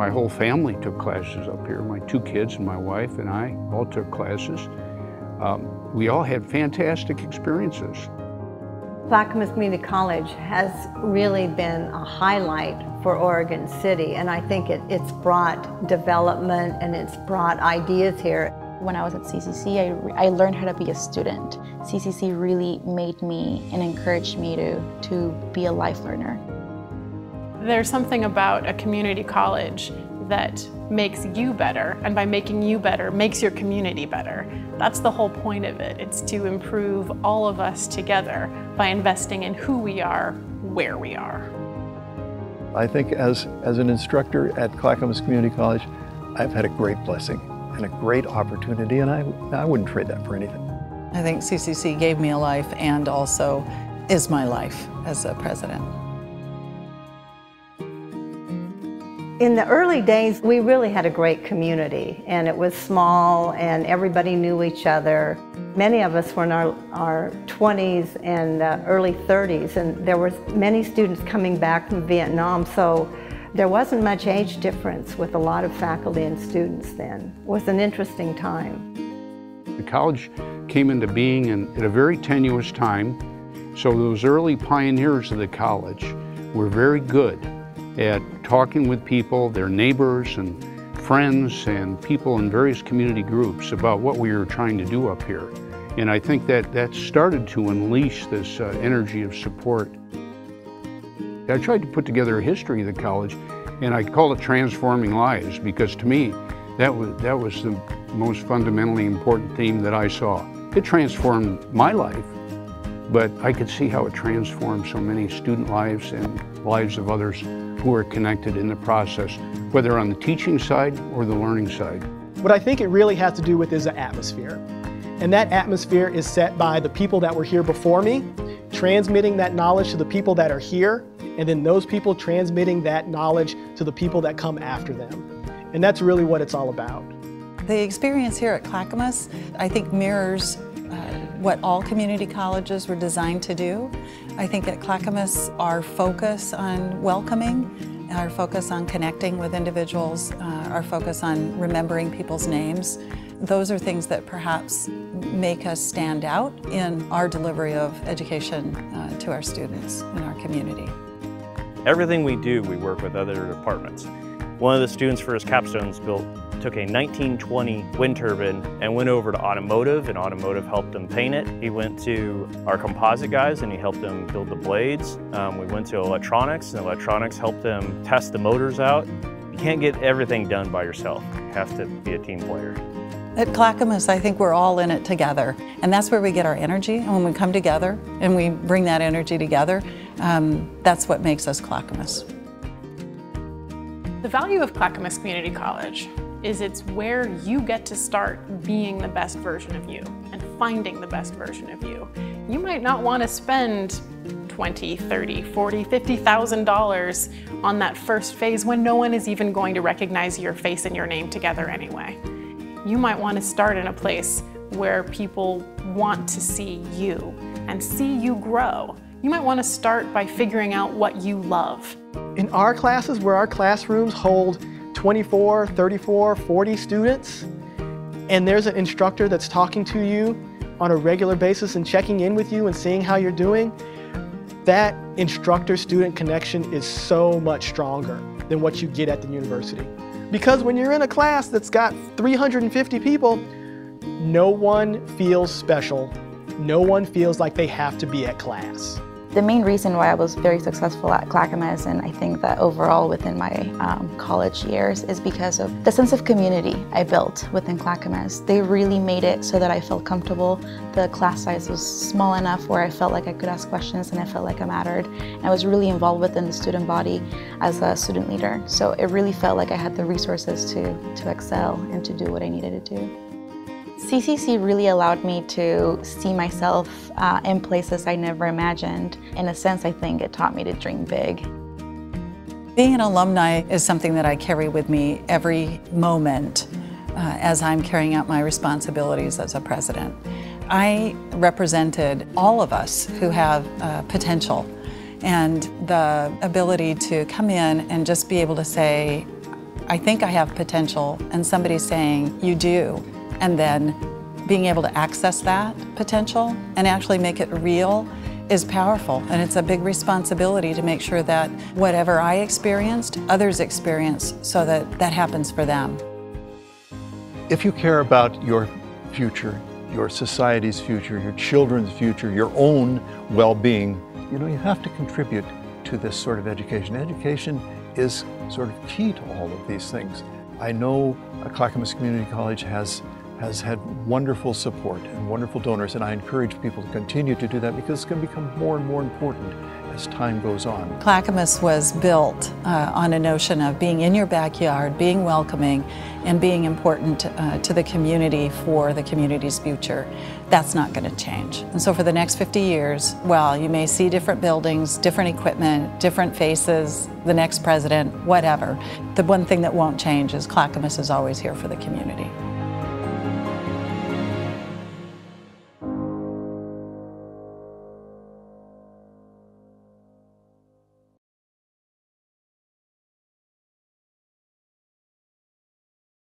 My whole family took classes up here. My two kids and my wife and I all took classes. Um, we all had fantastic experiences. Clackamas Community College has really been a highlight for Oregon City, and I think it, it's brought development and it's brought ideas here. When I was at CCC, I, I learned how to be a student. CCC really made me and encouraged me to, to be a life learner. There's something about a community college that makes you better, and by making you better, makes your community better. That's the whole point of it. It's to improve all of us together by investing in who we are, where we are. I think as, as an instructor at Clackamas Community College, I've had a great blessing and a great opportunity, and I, I wouldn't trade that for anything. I think CCC gave me a life and also is my life as a president. In the early days, we really had a great community, and it was small, and everybody knew each other. Many of us were in our, our 20s and uh, early 30s, and there were many students coming back from Vietnam, so there wasn't much age difference with a lot of faculty and students then. It was an interesting time. The college came into being in, at a very tenuous time, so those early pioneers of the college were very good at talking with people, their neighbors and friends and people in various community groups about what we were trying to do up here. And I think that that started to unleash this uh, energy of support. I tried to put together a history of the college and I call it Transforming Lives because to me that was, that was the most fundamentally important theme that I saw. It transformed my life, but I could see how it transformed so many student lives and lives of others who are connected in the process, whether on the teaching side or the learning side. What I think it really has to do with is the atmosphere. And that atmosphere is set by the people that were here before me, transmitting that knowledge to the people that are here, and then those people transmitting that knowledge to the people that come after them. And that's really what it's all about. The experience here at Clackamas, I think, mirrors what all community colleges were designed to do. I think at Clackamas, our focus on welcoming, our focus on connecting with individuals, uh, our focus on remembering people's names, those are things that perhaps make us stand out in our delivery of education uh, to our students in our community. Everything we do, we work with other departments. One of the students for his capstones built took a 1920 wind turbine and went over to automotive and automotive helped him paint it. He went to our composite guys and he helped them build the blades. Um, we went to electronics and electronics helped them test the motors out. You can't get everything done by yourself. You have to be a team player. At Clackamas, I think we're all in it together. And that's where we get our energy. And when we come together and we bring that energy together, um, that's what makes us Clackamas. The value of Clackamas Community College is it's where you get to start being the best version of you and finding the best version of you. You might not want to spend 20, 30, 40, $50,000 on that first phase when no one is even going to recognize your face and your name together anyway. You might want to start in a place where people want to see you and see you grow. You might want to start by figuring out what you love. In our classes, where our classrooms hold 24, 34, 40 students, and there's an instructor that's talking to you on a regular basis and checking in with you and seeing how you're doing, that instructor-student connection is so much stronger than what you get at the university. Because when you're in a class that's got 350 people, no one feels special. No one feels like they have to be at class. The main reason why I was very successful at Clackamas and I think that overall within my um, college years is because of the sense of community I built within Clackamas. They really made it so that I felt comfortable. The class size was small enough where I felt like I could ask questions and I felt like I mattered. I was really involved within the student body as a student leader. So it really felt like I had the resources to, to excel and to do what I needed to do. CCC really allowed me to see myself uh, in places I never imagined. In a sense, I think it taught me to dream big. Being an alumni is something that I carry with me every moment uh, as I'm carrying out my responsibilities as a president. I represented all of us who have uh, potential and the ability to come in and just be able to say, I think I have potential, and somebody saying, you do, and then being able to access that potential and actually make it real is powerful. And it's a big responsibility to make sure that whatever I experienced, others experience so that that happens for them. If you care about your future, your society's future, your children's future, your own well-being, you know, you have to contribute to this sort of education. Education is sort of key to all of these things. I know Clackamas Community College has has had wonderful support and wonderful donors, and I encourage people to continue to do that because it's going to become more and more important as time goes on. Clackamas was built uh, on a notion of being in your backyard, being welcoming, and being important uh, to the community for the community's future. That's not going to change. And so for the next 50 years, well, you may see different buildings, different equipment, different faces, the next president, whatever. The one thing that won't change is Clackamas is always here for the community.